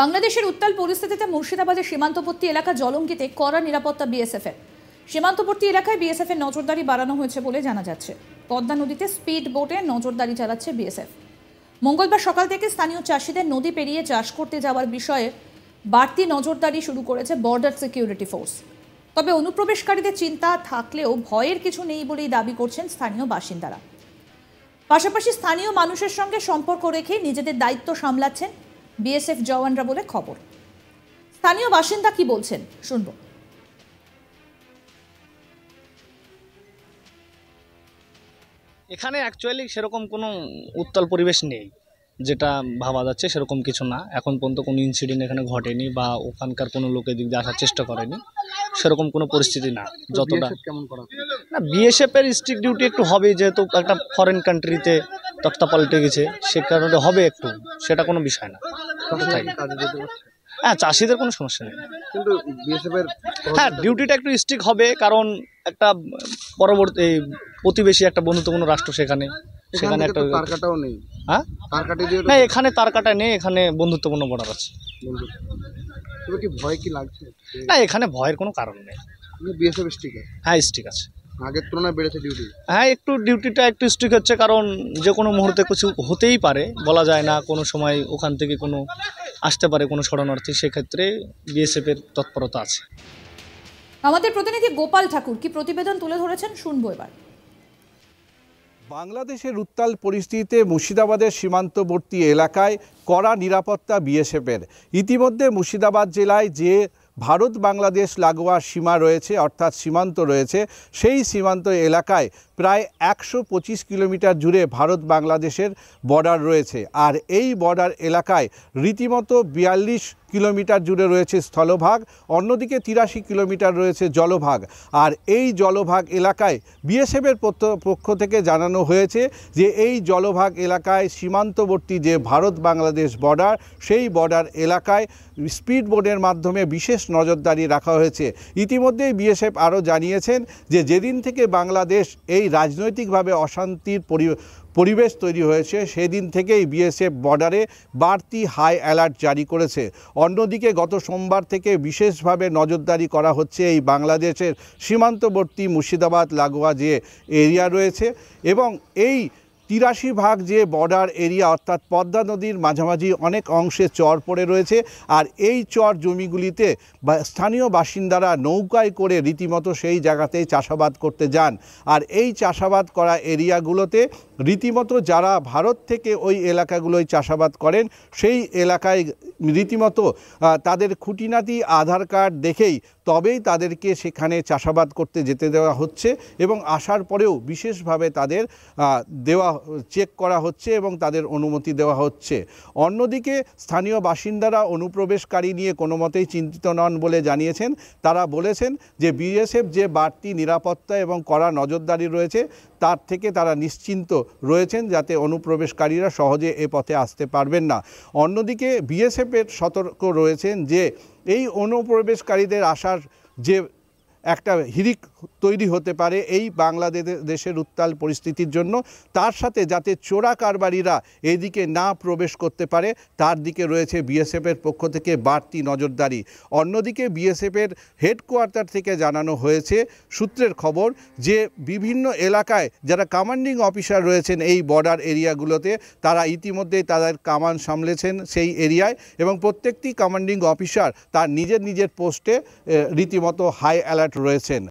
বাংলাদেশের উত্তাল পরিস্থিতিতে মুর্শিদাবাদের সীমান্তবর্তী এলাকা জলঙ্গিতে কড়া নিরাপত্তা বিএসএফ এর। সীমান্তবর্তী এলাকায় বিএসএফ এর নজরদারি বাড়ানো হয়েছে বলে জানা যাচ্ছে। পদ্মা নদীতে স্পিড বোটে নজরদারি চালাচ্ছে বিএসএফ। মঙ্গলবার সকাল থেকে স্থানীয় চাষিদের নদী পেরিয়ে চাষ করতে যাওয়ার বিষয়ে বাড়তি নজরদারি শুরু করেছে বর্ডার সিকিউরিটি ফোর্স। তবে অনুপ্রবেশকারীদের চিন্তা থাকলেও ভয়ের কিছু নেই বলেই দাবি করছেন স্থানীয় বাসিন্দারা। পাশাপাশি স্থানীয় মানুষের সঙ্গে সম্পর্ক রেখে নিজেদের দায়িত্ব সামলাচ্ছেন বিএসএফ জওয়ানরা বলে খবর। স্থানীয় বাসিন্দা কি বলছেন? শুনব। এখানে অ্যাকচুয়ালি সেরকম কোনো উত্তাল পরিবেশ নেই। যেটা ভাবা যাচ্ছে সেরকম কিছু না। এখন পর্যন্ত কোনো ইনসিডেন্ট এখানে ঘটেনি বা ওখানকার কোনো লোক এদিক দিয়ে আসার চেষ্টা করেনি। সেরকম কোনো পরিস্থিতি না। যতটা কেমন করা না বিএসএফ এর স্ট্রিক ডিউটি একটু হবে যেহেতু একটা ফরেন কান্ট্রিতে তক্তা পাল্টে গেছে সে কারণে হবে একটু সেটা কোনো বিষয় না। হ্যাঁ চাষিদের কোনো সমস্যা নেই। কিন্তু হ্যাঁ ডিউটিটা একটু স্ট্রিক হবে কারণ একটা পরবর্তী প্রতিবেশী একটা বন্ধুত্বপূর্ণ রাষ্ট্র সেখানে সেখানে একটা একটা তার কাটাও নেই। হ্যাঁ? দিয়ে না এখানে তার কাটা নেই এখানে বন্ধুত্বপূর্ণ বর্ডার আছে। কি ভয় কি লাগছে? না এখানে ভয়ের কোনো কারণ নেই। বিএসএফ স্টিক হ্যাঁ স্ট্রিক আছে। আগের তুলনায় বেড়েছে ডিউটি হ্যাঁ একটু ডিউটিটা একটু স্ট্রিক হচ্ছে কারণ যে কোনো মুহূর্তে কিছু হতেই পারে বলা যায় না কোনো সময় ওখান থেকে কোনো আসতে পারে কোনো শরণার্থী সেক্ষেত্রে বিএসএফ এর তৎপরতা আছে। আমাদের প্রতিনিধি গোপাল ঠাকুর কি প্রতিবেদন তুলে ধরেছেন? শুনব এবার। বাংলাদেশের উত্তাল পরিস্থিতিতে মুর্শিদাবাদের সীমান্তবর্তী এলাকায় কড়া নিরাপত্তা বিএসএফের ইতিমধ্যে মুর্শিদাবাদ জেলায় যে ভারত বাংলাদেশ লাগোয়া সীমা রয়েছে, অর্থাৎ সীমান্ত রয়েছে, সেই সীমান্ত এলাকায় প্রায় একশো পঁচিশ কিলোমিটার জুড়ে ভারত বাংলাদেশের বর্ডার রয়েছে। আর এই বর্ডার এলাকায় রীতিমতো বিয়াল্লিশ কিলোমিটার জুড়ে রয়েছে স্থলভাগ, অন্যদিকে তিরাশি কিলোমিটার রয়েছে জলভাগ। আর এই জলভাগ এলাকায় বিএসএফের পক্ষ থেকে জানানো হয়েছে যে এই জলভাগ এলাকায় সীমান্তবর্তী যে ভারত বাংলাদেশ বর্ডার সেই বর্ডার এলাকায় স্পিড বোর্ডের মাধ্যমে বিশেষ নজরদারি রাখা হয়েছে। ইতিমধ্যেই বিএসএফ আরও জানিয়েছেন যে, যেদিন থেকে বাংলাদেশ এই রাজনৈতিকভাবে অশান্তির পরি, পরিবেশ তৈরি হয়েছে, সেদিন থেকেই বিএসএফ বর্ডারে বাড়তি হাই অ্যালার্ট জারি করেছে। অন্যদিকে গত সোমবার থেকে বিশেষভাবে নজরদারি করা হচ্ছে এই বাংলাদেশের সীমান্তবর্তী মুর্শিদাবাদ, লাগোয়া যে এরিয়া রয়েছে এবং এই তিরাশি ভাগ যে বর্ডার এরিয়া অর্থাৎ পদ্মা নদীর মাঝামাঝি অনেক অংশে চর পড়ে রয়েছে, আর এই চর জমিগুলিতে স্থানীয় বাসিন্দারা নৌকায় করে রীতিমতো সেই জায়গাতেই চাষাবাদ করতে যান। আর এই চাষাবাদ করা এরিয়াগুলোতে রীতিমতো যারা ভারত থেকে ওই এলাকাগুলোয় চাষাবাদ করেন, সেই এলাকায় রীতিমতো তাদের খুঁটিনাটি আধার কার্ড দেখেই তবেই তাদেরকে সেখানে চাষাবাদ করতে যেতে দেওয়া হচ্ছে এবং আসার পরেও বিশেষভাবে তাদের দেওয়া, চেক করা হচ্ছে এবং তাদের অনুমতি দেওয়া হচ্ছে। অন্যদিকে স্থানীয় বাসিন্দারা অনুপ্রবেশকারী নিয়ে কোনো মতেই চিন্তিত নন বলে জানিয়েছেন। তারা বলেছেন যে বিএসএফ যে বাড়তি নিরাপত্তা এবং কড়া নজরদারি রয়েছে, তার থেকে তারা নিশ্চিন্ত রয়েছেন যাতে অনুপ্রবেশকারীরা সহজে এ পথে আসতে পারবেন না। অন্যদিকে বিএসএফের সতর্ক রয়েছেন যে, এই অনুপ্রবেশকারীদের আসার যে একটা হিরিক তৈরি হতে পারে এই বাংলাদেশ দেশের উত্তাল পরিস্থিতির জন্য। তার সাথে যাতে চোরা কারবারিরা এদিকে না প্রবেশ করতে পারে, তার দিকে রয়েছে বিএসএফের পক্ষ থেকে বাড়তি নজরদারি। অন্যদিকে বিএসএফের হেডকোয়ার্টার থেকে জানানো হয়েছে সূত্রের খবর যে, বিভিন্ন এলাকায় যারা কমান্ডিং অফিসার রয়েছেন এই বর্ডার এরিয়াগুলোতে, তারা ইতিমধ্যেই তাদের কামান সামলেছেন সেই এরিয়ায় এবং প্রত্যেকটি কমান্ডিং অফিসার তার নিজের নিজের পোস্টে রীতিমতো হাই অ্যালার্ট রয়েছেন।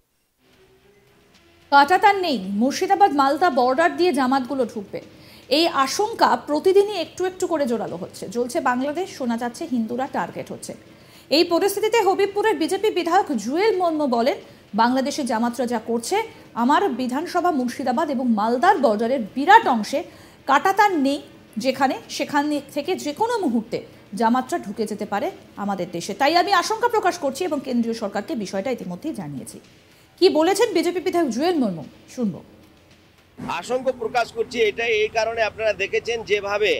কাটাতার নেই, মুর্শিদাবাদ মালদা বর্ডার দিয়ে জামাতগুলো ঢুকবে। এই আশঙ্কা প্রতিদিনই একটু একটু করে জোরালো হচ্ছে। জ্বলছে বাংলাদেশ, শোনা যাচ্ছে হিন্দুরা টার্গেট হচ্ছে। এই পরিস্থিতিতে হবিবপুরের বিজেপি বিধায়ক জুয়েল মর্ম বলেন, বাংলাদেশে জামাতরা যা করছে, আমার বিধানসভা মুর্শিদাবাদ এবং মালদার বর্ডারের বিরাট অংশে কাটাতার নেই যেখানে, সেখান থেকে যে কোনো মুহূর্তে জামাতরা ঢুকে যেতে পারে আমাদের দেশে। তাই আমি আশঙ্কা প্রকাশ করছি এবং কেন্দ্রীয় সরকারকে বিষয়টা ইতিমধ্যেই জানিয়েছি। কি বলেছেন বিজেপি বিধায়ক জুয়েল মুর্মু? শুনব। আশঙ্কা প্রকাশ করছি এটা এই কারণে আপনারা দেখেছেন যেভাবে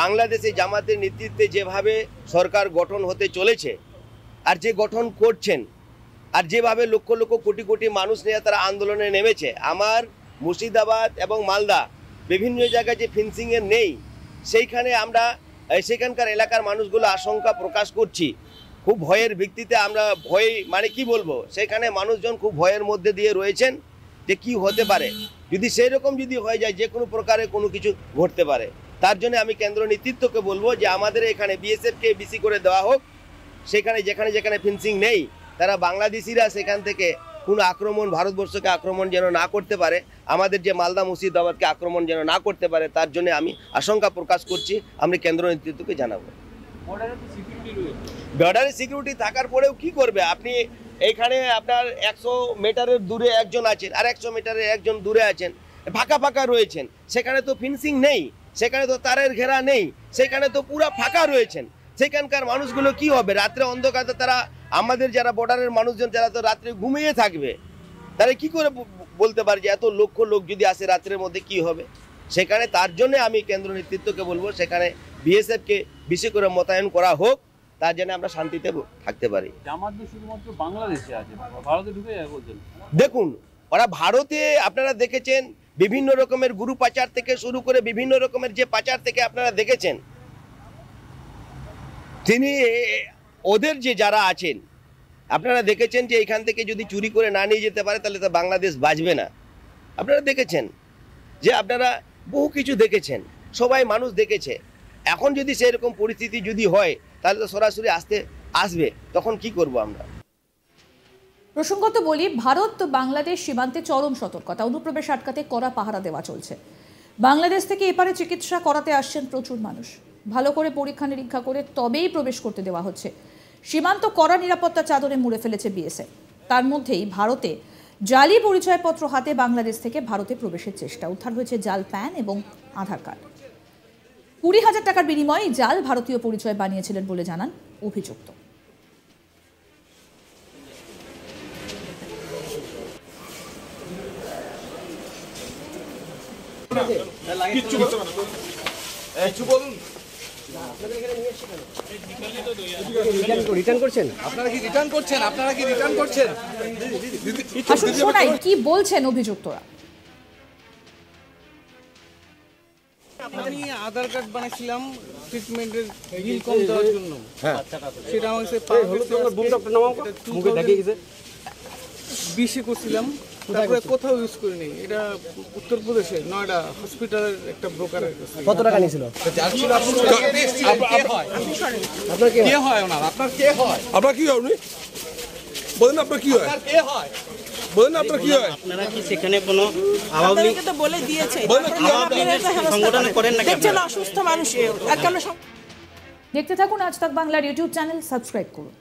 বাংলাদেশে জামাতের নেতৃত্বে যেভাবে সরকার গঠন হতে চলেছে আর যে গঠন করছেন আর যেভাবে লক্ষ লক্ষ কোটি কোটি মানুষ নিয়ে তারা আন্দোলনে নেমেছে, আমার মুর্শিদাবাদ এবং মালদা বিভিন্ন জায়গায় যে ফেন্সিংয়ের নেই, সেইখানে আমরা সেখানকার এলাকার মানুষগুলো আশঙ্কা প্রকাশ করছি। খুব ভয়ের ভিত্তিতে আমরা ভয় মানে কি বলব? সেখানে মানুষজন খুব ভয়ের মধ্যে দিয়ে রয়েছেন যে কি হতে পারে। যদি সেই রকম যদি হয়ে যায়, যে কোনো প্রকারে কোনো কিছু ঘটতে পারে। তার জন্য আমি কেন্দ্র নেতৃত্বকে বলব যে আমাদের এখানে বিএসএফকে বেশি করে দেওয়া হোক। সেখানে যেখানে যেখানে ফেন্সিং নেই, তারা বাংলাদেশিরা সেখান থেকে কোনো আক্রমণ, ভারতবর্ষকে আক্রমণ যেন না করতে পারে, আমাদের যে মালদা মুর্শিদাবাদকে আক্রমণ যেন না করতে পারে, তার জন্য আমি আশঙ্কা প্রকাশ করছি, আমি কেন্দ্র নেতৃত্বকে জানাব। বর্ডারে সিকিউরিটি থাকার পরেও কি করবে? আপনি এইখানে আপনার একশো মিটারের দূরে একজন আছেন, আর একশো মিটারের একজন দূরে আছেন, ফাঁকা ফাঁকা রয়েছেন। সেখানে তো ফিনিশিং নেই, সেখানে তো তারের ঘেরা নেই, সেখানে তো পুরো ফাঁকা রয়েছেন। সেখানকার মানুষগুলো কি হবে? রাত্রে অন্ধকারে তারা আমাদের যারা বর্ডারের মানুষজন যারা তো রাত্রে ঘুমিয়ে থাকবে তারা কি করে বলতে পারে যে এত লক্ষ লোক যদি আসে রাত্রের মধ্যে কি হবে? সেখানে তার জন্য আমি কেন্দ্র নেতৃত্বকে বলব সেখানে বিএসএফকে বেশি করে মোতায়েন করা হোক তার জন্য আমরা শান্তিতে থাকতে পারি। শুধুমাত্র বাংলাদেশে আছে ভারতে ঢুকে বলছেন। দেখুন ওরা ভারতে আপনারা দেখেছেন বিভিন্ন রকমের গুরু পাচার থেকে শুরু করে বিভিন্ন রকমের যে পাচার থেকে আপনারা দেখেছেন তিনি ওদের যে যারা আছেন, আপনারা দেখেছেন যে এখান থেকে যদি চুরি করে না নিয়ে যেতে পারে, তাহলে তো বাংলাদেশ বাঁচবে না। আপনারা দেখেছেন যে আপনারা বহু কিছু দেখেছেন, সবাই মানুষ দেখেছে। এখন যদি সেরকম পরিস্থিতি যদি হয়, তাহলে তো সরাসরি আসতে, আসবে। তখন কি করব আমরা? প্রসঙ্গত বলি, ভারত বাংলাদেশ সীমান্তে চরম সতর্কতা, অনুপ্রবেশ আটকাতে কড়া পাহারা দেওয়া চলছে। বাংলাদেশ থেকে এপারে চিকিৎসা করাতে আসছেন প্রচুর মানুষ। ভালো করে পরীক্ষা নিরীক্ষা করে তবেই প্রবেশ করতে দেওয়া হচ্ছে। সীমান্ত কড়া নিরাপত্তা চাদরে মুড়ে ফেলেছে বিএসএফ। তার মধ্যেই ভারতে জালি পরিচয়পত্র হাতে বাংলাদেশ থেকে ভারতে প্রবেশের চেষ্টা। উদ্ধার হয়েছে জাল প্যান এবং আধার কার্ড। কুড়ি হাজার টাকার বিনিময়ে জাল ভারতীয় পরিচয় বানিয়েছিলেন বলে জানান অভিযুক্ত। আপনারা কি রিটার্ন করছেন? আপনারা কি রিটার্ন করছেন? আসুন শোনাই কি বলছেন অভিযুক্তরা? আমি আধার কার্ড বানাইছিলাম ট্রিটমেন্টের বিল কম দেওয়ার জন্য। সেটা আমার কাছে বিশে করছিলাম। তারপরে কোথাও ইউজ করিনি। এটা উত্তরপ্রদেশে নয়ডা হসপিটালের একটা ব্রোকারের কাছে। কত টাকা নিয়েছিল? আপনার কে হয়? ওনার? আপনার কে হয়? আপনার কি হয় উনি? বলেন আপনার কি হয়? কে হয়? বলেন আপনার কি হয়? আপনারা কি সেখানে কোনো আওয়ামী লীগ তো বলে দিয়েছে। বলেন কি সংগঠন করেন। নাকি দেখছেন আপনারা? অসুস্থ মানুষ দেখতে থাকুন আজ তাক বাংলার ইউটিউব চ্যানেল সাবস্ক্রাইব করুন।